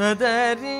Tadarin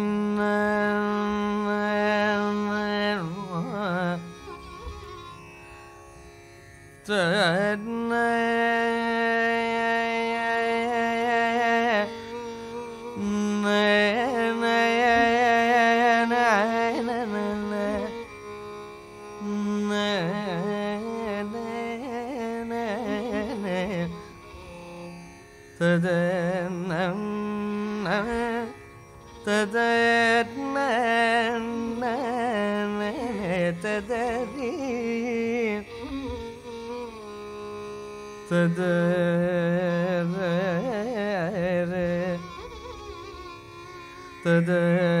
da da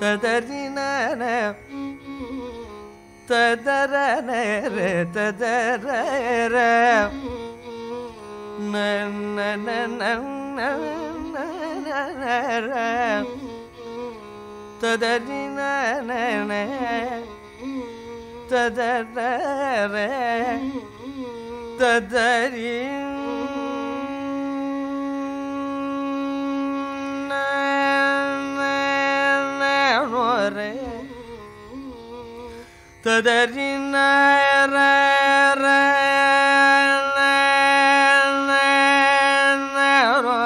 ತದರಿನ ತದರ ತದರ ನನ್ನ ತದರಿನ ತದರ ತದರಿನ re tadari na re re na na na ro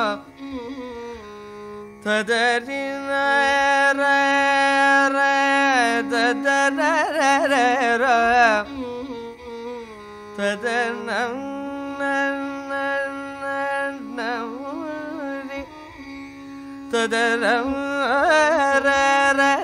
tadari na re re ro na na na na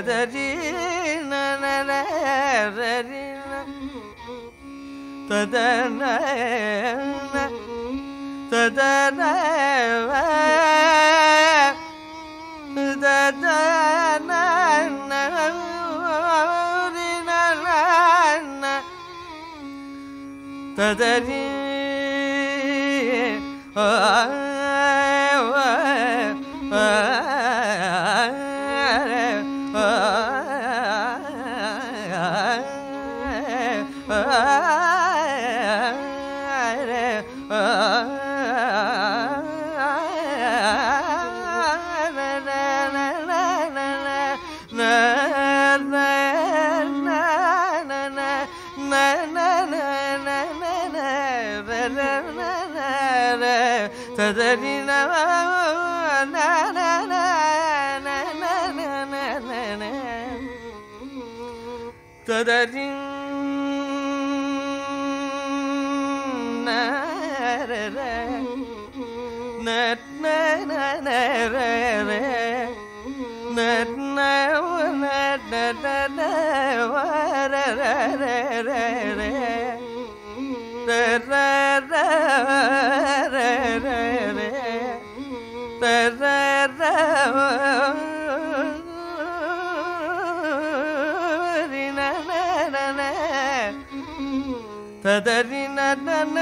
ತದರಿ ನರಿ ತದನ ತದನ ತದನ ತದರಿ ಆ ததரி ಕದರಿನ ನನ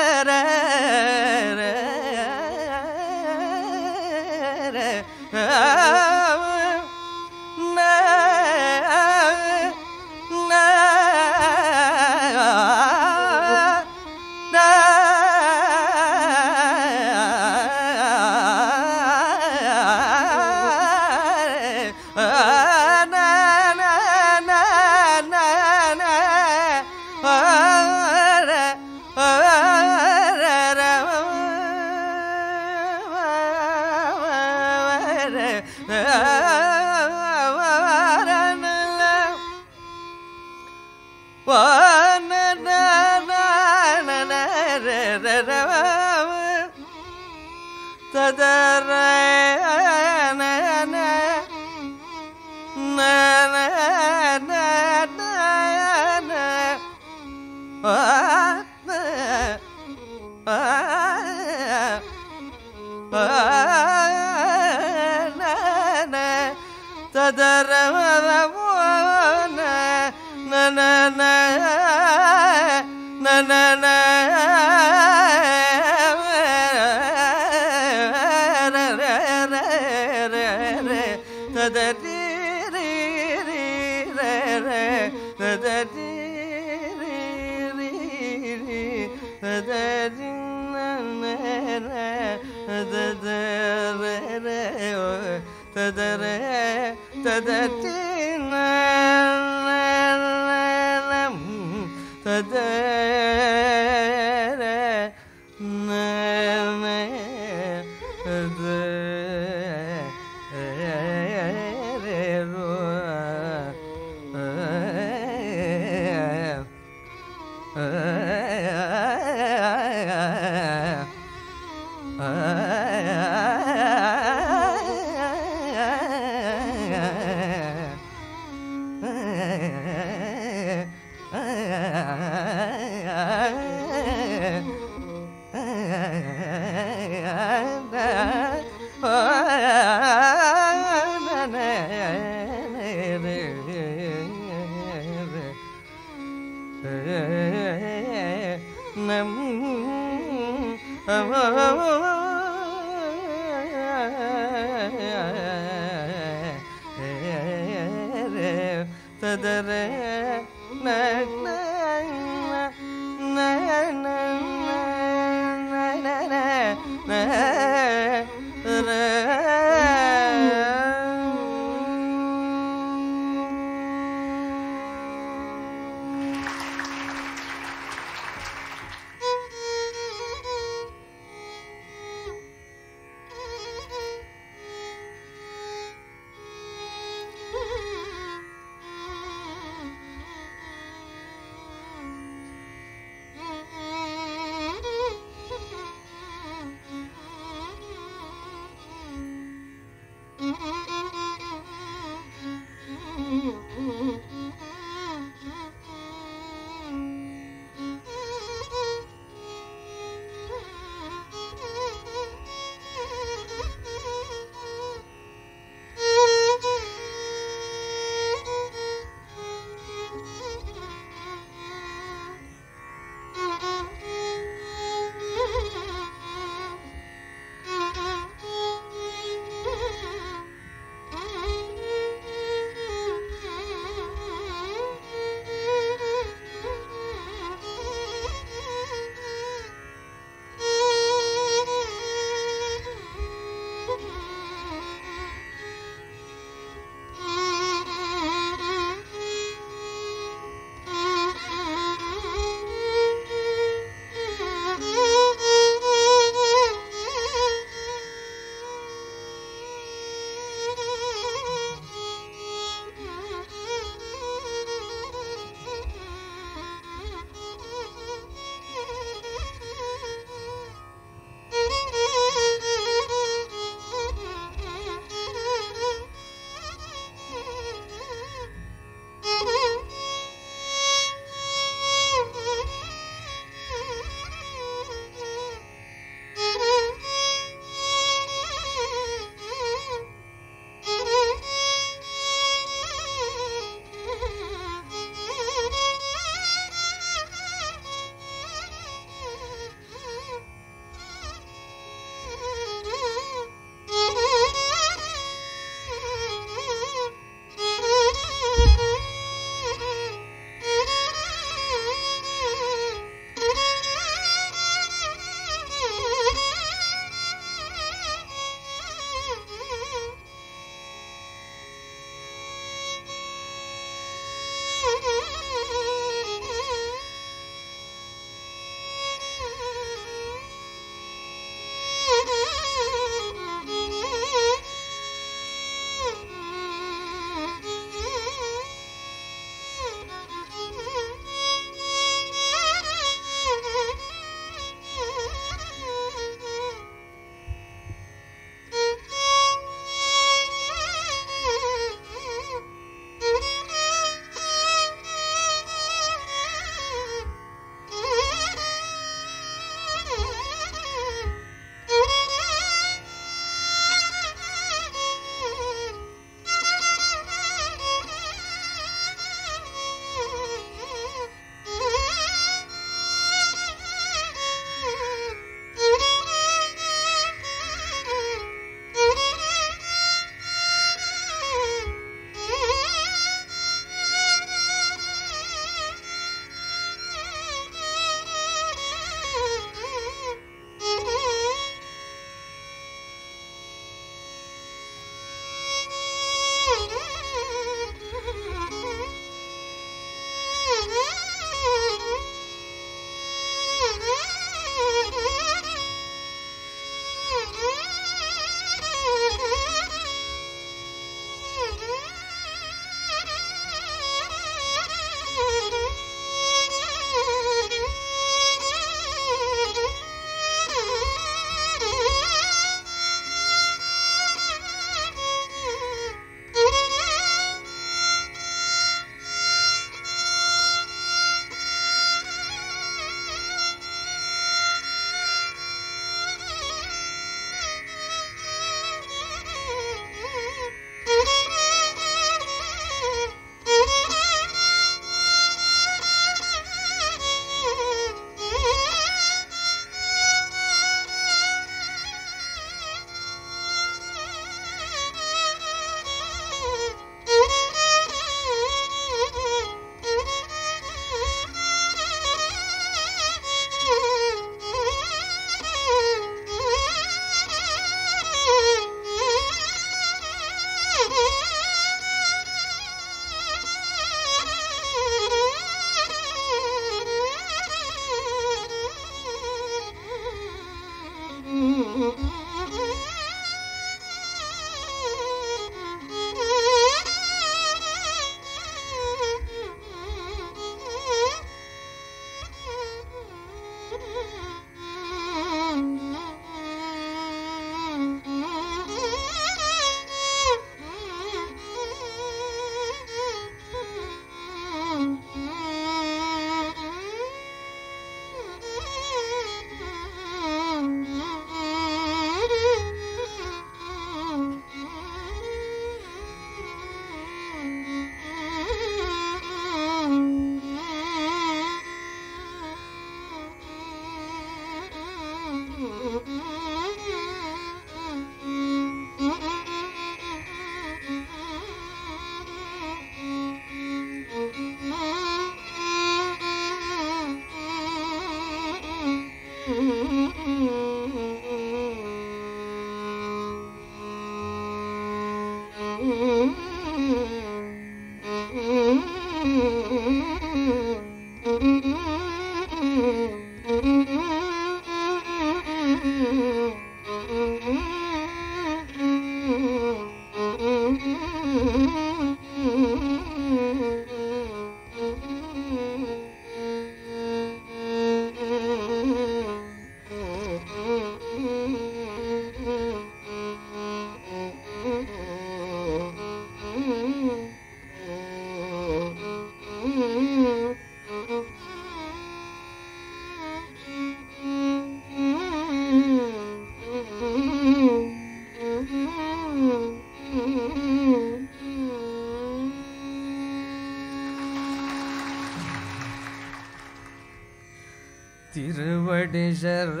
Niger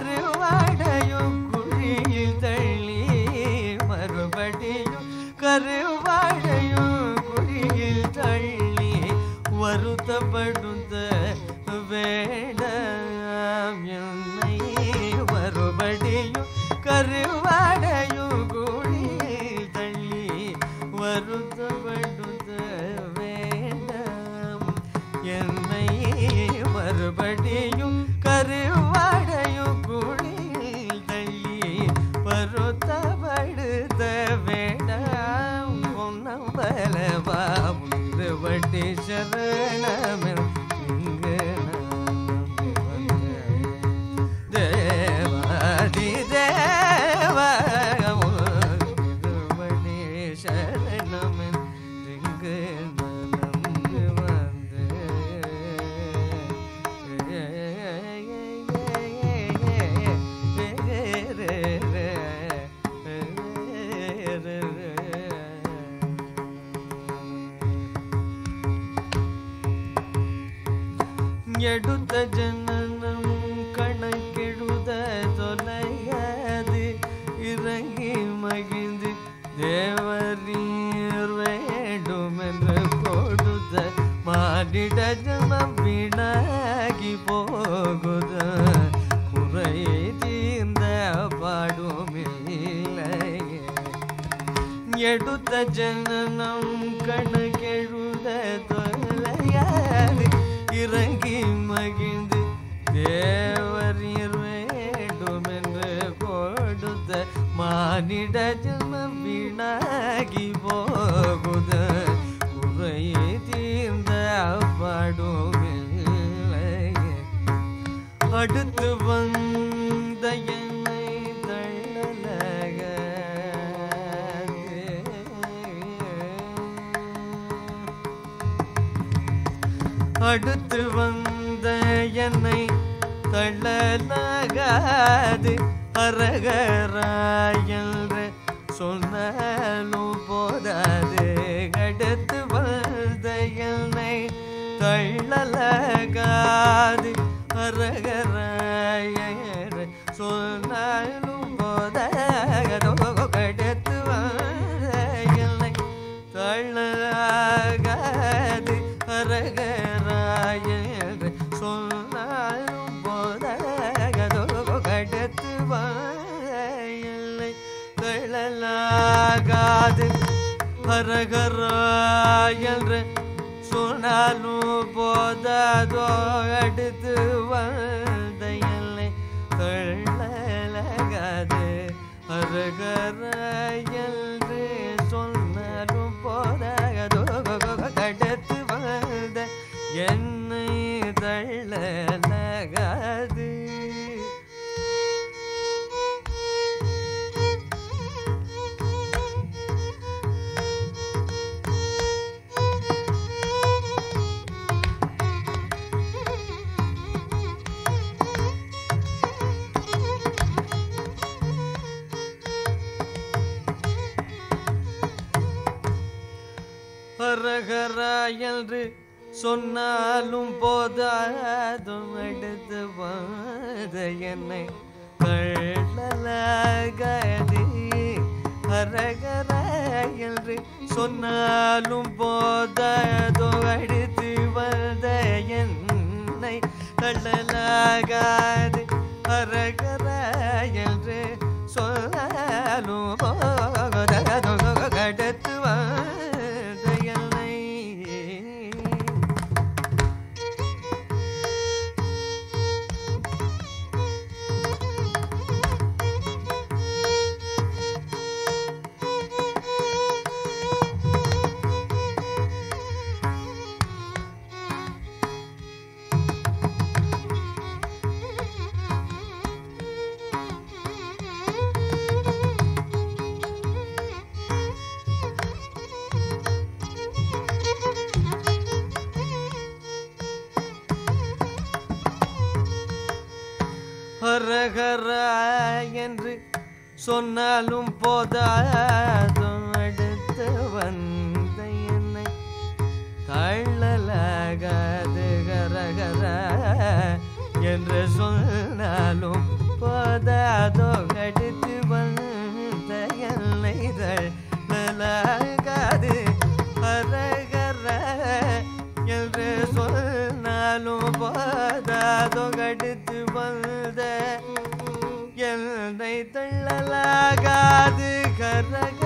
கருவாடையும் குழியில் தள்ளி மறுபடியும் கரு ஜனனம் கணக்கெழுத தொலையாது. இறங்கி மகிழ்ந்து தேவரீர் வேண்டுமென்று கொடுத்த மாடிட ஜனம் வீணாகி போகுத. குறையை தீர்ந்த பாடும் இல்லை எடுத்த ஜன மானிட ஜன்மம் வீணாகி போகுத. குறையை தீர்ந்த பாடுமில்லையே அடுத்து வந்த என்னை தள்ளலக. அடுத்து வந்த என்னை தள்ளலாகாது. அரகராயல்ற சொன்னாலும் போதாது அடுத்து வந்த என்னை தள்ளலகாது அரகராயர் ಹರಗರ ಎಲ್ರೆ ಸುನಾಲು போதோ அடுத்து வந்த எல்லை தொள்ளலகாது அருகர என்று சொன்னாலும் போதோ அடுத்து வந்த என்னை தள்ள என்று சொன்னாலும் போதாதும் எடுத்து வாத என்னை தள்ளலாகாது ஹரஹரா என்று சொன்னாலும் போதாதோ அடித்து வந்த என்னை தள்ளலாகாது ஹரஹரா என்று சொன்னாலும் போ சொன்னாலும் போதாதும் அடுத்து வந்த என்னை தள்ளலாகாது கரகர என்று சொன்னாலும் போதாதோ அடுத்து வந்த என்னை தள்ளலாகாது தள்ளலாகாது கரக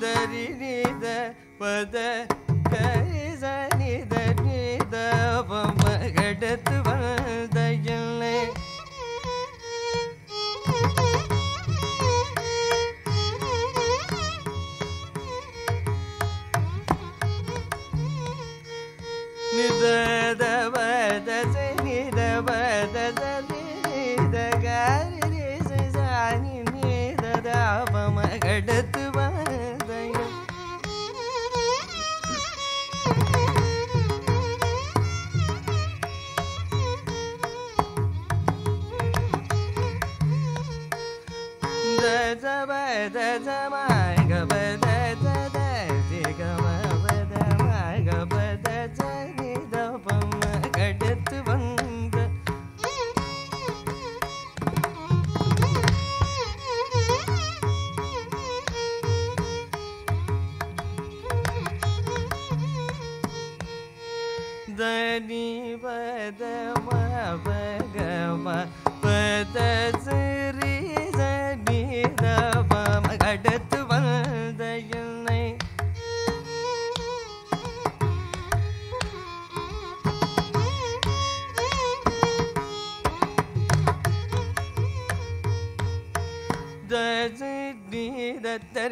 ಧರಿ ನಿದ ಪದ ಕರಿ ಸನಿದ ನಿದ ಪಮ ಗಡತ್ವ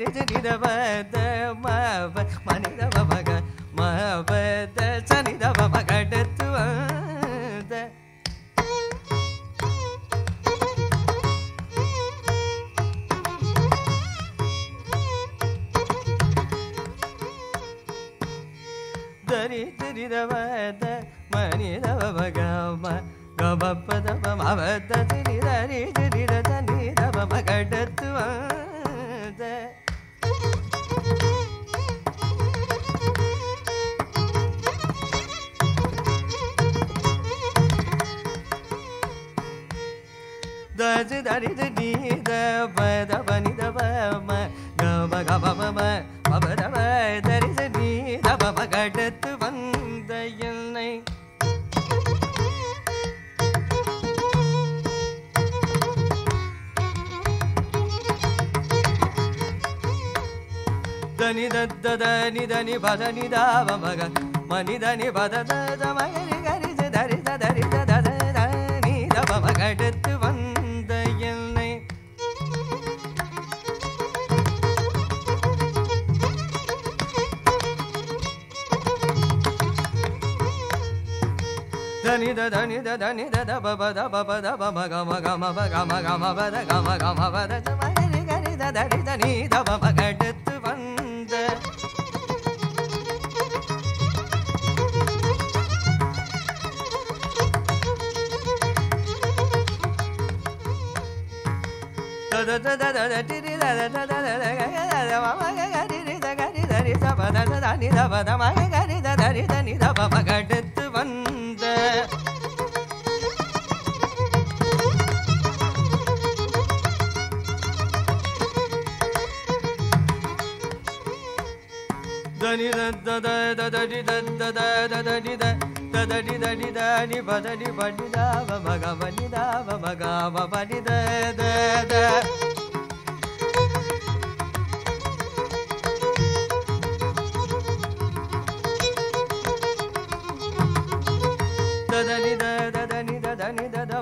ರಿಜ ನಿಧ ಬದ ಮವ ಮನಿದ ಮಗ ಮಬದ ಸನಿದ ಮಗಡತ್ವ ದರಿ ತಿರಿದ ಮದ ಮನಿದ ಮಗ ಮ ಗಬಪ್ಪದ ಮವದ ತಿರಿದ ರಿಜ ನಿಧ ಸನಿದ ಮಗಡತ್ವ தரி தவத மனித மகம கமப்பத மவத திரி தரி திரி தனி தவ மகடத்து வந்த தஜி தரி தனி தவ தவ நி தவ ம கம கம மம மப தவ தரி தனி தவ மகடத்து வந்த என்னை దని దద్ద ని దని పద ని దావ మగ మని దని పద ద మగరి గరి దరి దరి ద ని దవ மகடுத்து வந்த దని ద దని ద దని ద ద బ బ ద బ బ ద బ మ గ మ గ మ బ గ మ గ మ బ ద గ మ గ మ బ ద జ మ గరి గరి ద దరి దని ద బ బ గడత్ వంద da da da da da da da da da da da da da ಬದಲಿ ಬಡಿದಾವ ಮಗ ಬನಿದಾವ ಮಗಾವ ಬನಿದ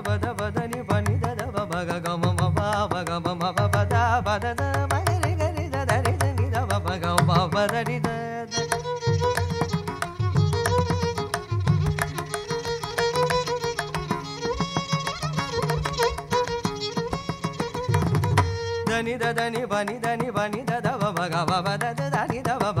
ప ద ప ద ద మ గ రి గ రి ద ద రి ద ని ద వ మ గ మ ప ద ని ద ద దని ద దని బని దని బని ద ద వ మ గ మ మ ద ద ద ని ద వ మ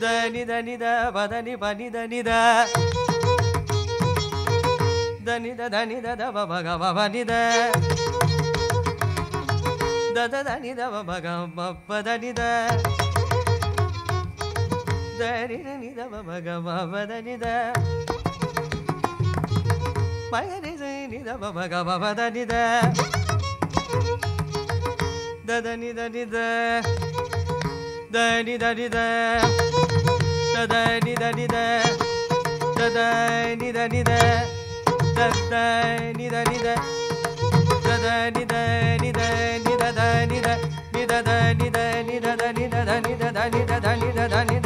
Da ni da ni da ba ba ga ba ba da ni da, da ni da ni da ba ba ga ba ba da ni da, da ni da ni da ba ba ga ba ba da ni da, ba ga ni da ni da ba ba ga ba ba da ni da. da da ni da ni da da ni da ni da da da ni da ni da da da ni da ni da da da ni da ni da da da ni da ni da ni da da ni da ni da da ni da ni da da ni da da ni da da ni da da ni da da ni da